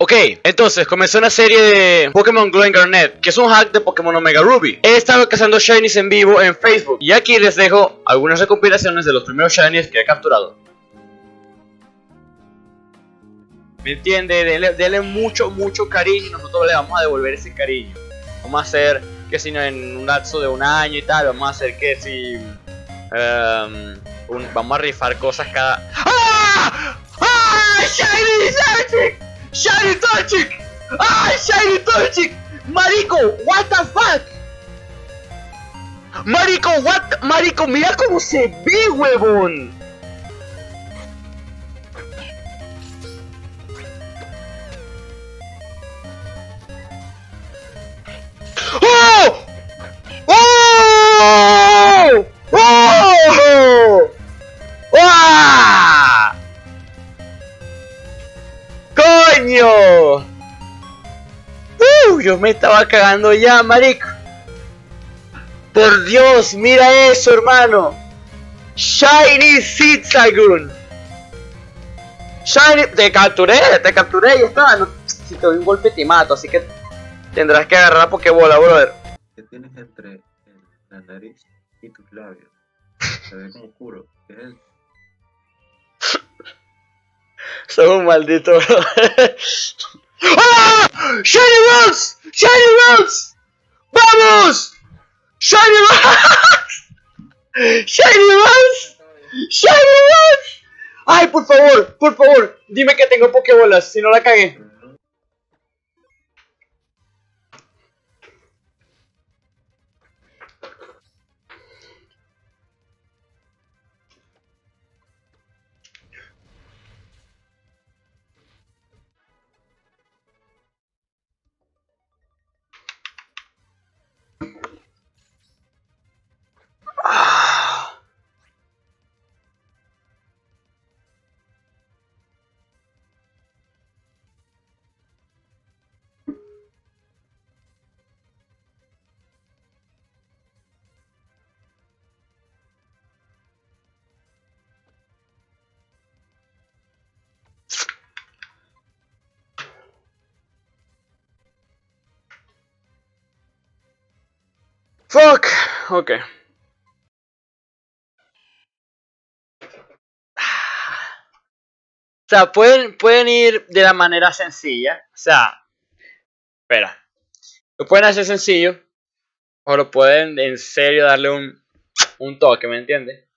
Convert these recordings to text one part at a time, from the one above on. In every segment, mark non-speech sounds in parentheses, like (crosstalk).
Ok, entonces comenzó una serie de Pokémon Glow Garnet, que es un hack de Pokémon Omega Ruby. He estado cazando shinies en vivo en Facebook y aquí les dejo algunas recopilaciones de los primeros shinies que he capturado. ¿Me entiende? Dele, mucho, mucho cariño y nosotros le vamos a devolver ese cariño. Vamos a hacer que si no en un lapso de un año y tal, vamos a hacer que si... Em, vamos a rifar cosas cada... ¡Ah! ¡Ah! ¡Shiny Shiny Torchic! ¡Ah! Shiny Torchic! Marico, what the fuck? Marico, what? Marico, mira cómo se ve, huevón. Yo me estaba cagando ya, marico. Por Dios, mira eso, hermano. Shiny Zigzagoon. Shiny... Te capturé, te capturé, ya está. si te doy un golpe te mato, así que tendrás que agarrar la Pokébola, brother. ¿Qué tienes entre la nariz y tus labios? Se ve como oscuro. ¿Qué es eso? (laughs) Soy un maldito, bro. ¡Ah! ¡Shiny Rose! ¡Shiny Rose! ¡Vamos! ¡Shiny Rose! (laughs) ¡Shiny Rose! ¡Shiny Rose! ¡Ay, por favor! ¡Por favor! Dime que tengo Pokébolas, si no la cagué. Fuck. Ok. O sea, pueden, pueden ir de la manera sencilla. O sea, espera. Lo pueden hacer sencillo. O lo pueden en serio darle un, un toque, ¿me entiendes?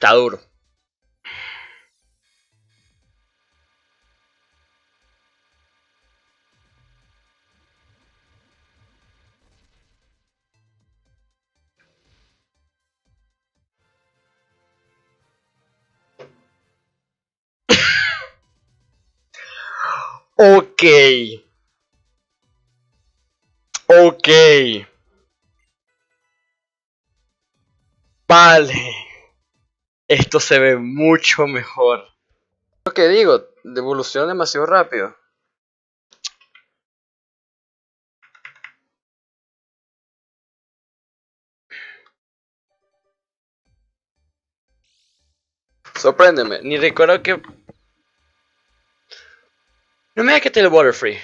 Duro. (laughs) ok. Ok. Vale esto se ve mucho mejor. Lo que digo, devolución demasiado rápido. Sorpréndeme, ni recuerdo que... No me da que te el water free.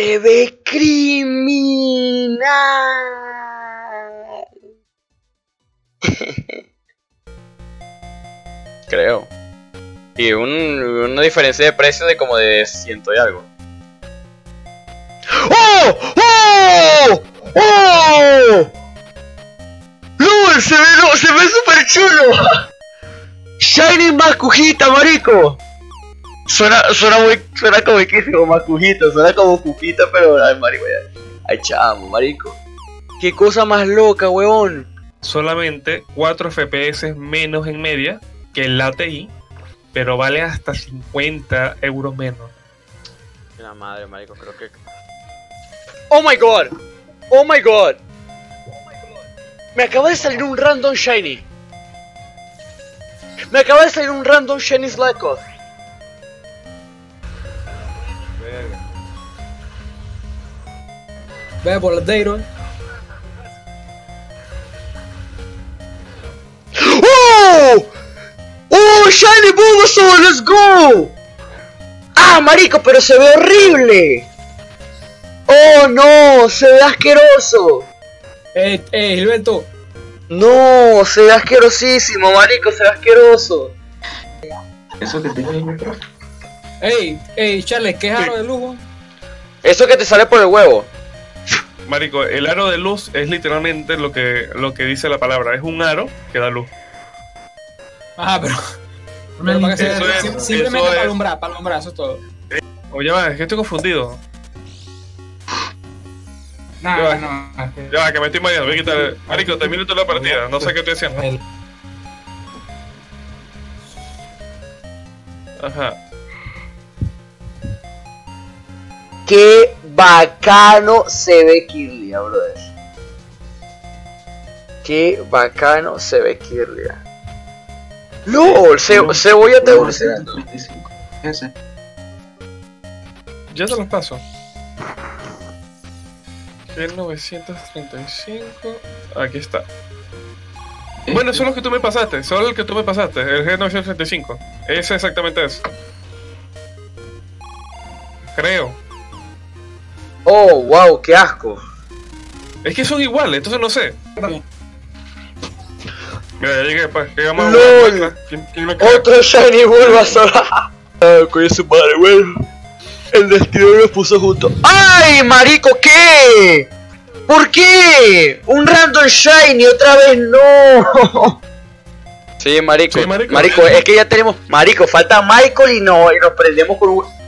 Se ve criminal. (laughs) Creo. Y un, una diferencia de precio de como de ciento y algo. ¡Oh! ¡Oh! ¡Oh! ¡LOL! Se ve, se ve súper chulo. Shiny más cujita, marico. Suena, suena muy, suena como (laughs) macujito, suena como cupita, pero ay marico, ya. Ay chamo, marico. Qué cosa más loca, weón. Solamente 4 FPS menos en media que el ATI, pero vale hasta 50 euros menos. La madre, marico, creo que. ¡Oh my god! ¡Oh my god! Me acaba de salir un random shiny. Me acaba de salir un random shiny Slackoth. Ve por el Daron. ¡Oh! ¡Oh, shiny Bulbasaur! ¡Let's go! ¡Ah, marico, pero se ve horrible! ¡Oh, no! ¡Se ve asqueroso! Eh, eh, Gilberto. No, se ve asquerosísimo, marico, se ve asqueroso. Eso que tiene ahí atrás. Ey, ey, Charles, ¿qué es aro de lujo? Eso que te sale por el huevo. Marico, el aro de luz es literalmente lo que, lo que dice la palabra. Es un aro que da luz. Ajá, pero. pero para que se- Eso es- sim- simplemente para alumbrar, para alumbrar, eso es todo. Oye, va, es que estoy confundido. Nah, Ya va. no, es que- Ya va, que me estoy mareando. Voy a quitar. Marico, termino toda la partida. No sé qué estoy haciendo. Ajá. Qué bacano se ve Kirlia, brother. Qué bacano se ve Kirlia. LOL, ce cebolla te 935. Ese. Ya te los paso. G935. Aquí está. Bueno, son los que tú me pasaste. Son el que tú me pasaste. El G935. Ese exactamente es. Creo. Oh, wow, qué asco. Es que son iguales, entonces no sé. Otro Shiny Bulbasaur. (laughs) ah, coño su madre, bueno. El destino nos puso juntos. ¡Ay, marico, qué! ¿Por qué? Un random Shiny, otra vez no. Sí, marico. Sí, marico. marico. es que ya tenemos. Marico, falta Michael y no, y nos prendemos con un.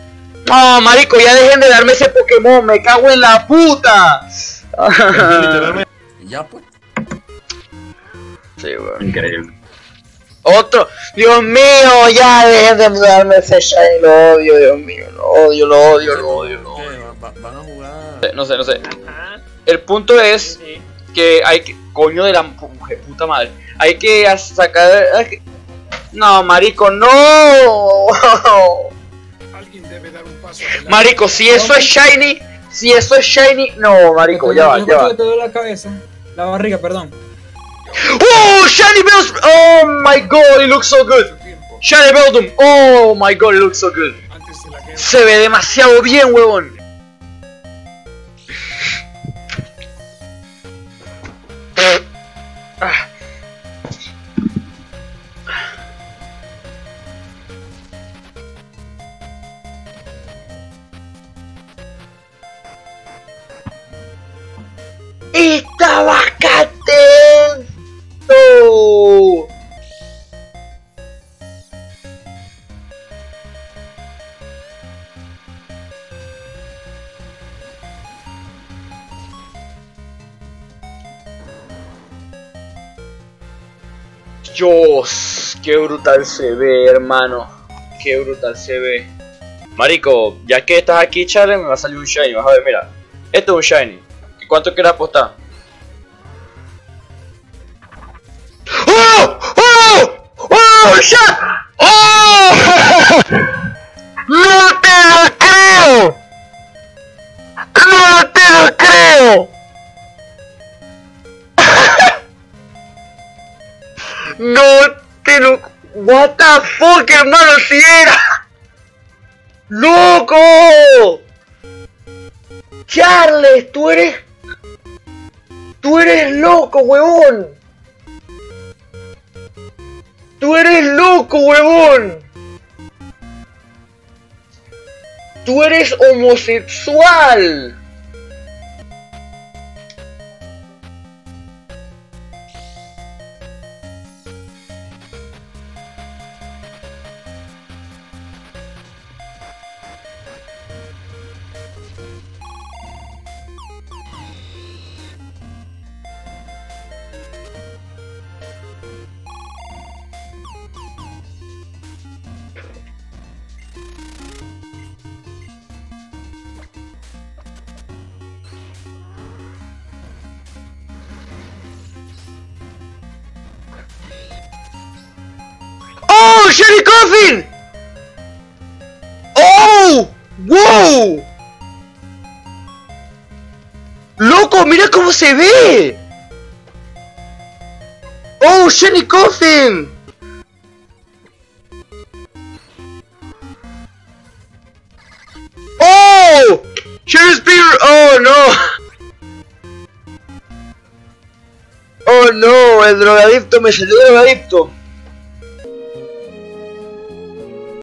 No, marico, ya dejen de darme ese Pokémon, me cago en la puta. Literalmente. Ya pues. Sí, weón. Increíble. Otro, Dios mío, ya dejen de darme ese shiny, lo odio, Dios mío, lo odio, lo odio, lo odio, lo odio. Va- va- ¿Van a jugar? No sé, no sé. El punto es que hay que, coño de la mujer, puta madre, hay que sacar, hay que- no, marico, no. (laughs) Marico, si eso es shiny, si eso es shiny, no, marico, ya va, Yo ya va. te duele la cabeza. La barriga, perdón. Oh, shiny Bells, oh my god, it looks so good. Shiny Beldum, oh my god, it looks so good. Se ve demasiado bien, huevón. Ah. Dios, qué brutal se ve, hermano. Qué brutal se ve. Marico, ya que estás aquí, Charlie, me va a salir un shiny. Vas a ver, mira. Esto es un shiny. ¿Y cuánto quieres apostar? ¡Oh! ¡Oh! ¡Oh! ¡Ya! ¡Oh! (laughs) ¡No te lo creo! No te lo... What the fuck, hermano, si era. ¡Loco! Charles, tú eres... Tú eres loco, huevón. Tú eres loco, huevón. Tú eres homosexual. Sherry Coffin! ¡Oh! ¡Wow! ¡Loco, mira cómo se ve! ¡Oh, Sherry Coffin! ¡Oh! ¡Sherry Spear! ¡Oh, no! ¡Oh, no! El drogadicto me salió drogadicto.